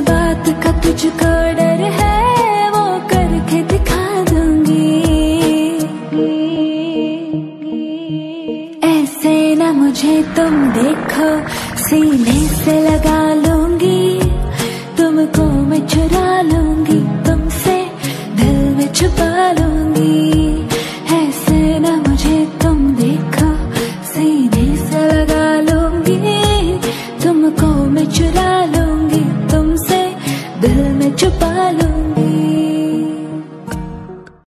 बात का तुझको डर है, वो करके दिखा दूँगी। ऐसे ना मुझे तुम देखो, सीने से लगा लूँगी, तुमको मैं चुरा लूँगी, तुमसे दिल में छुपा लूँगी। दिल में छुपा लूँगी।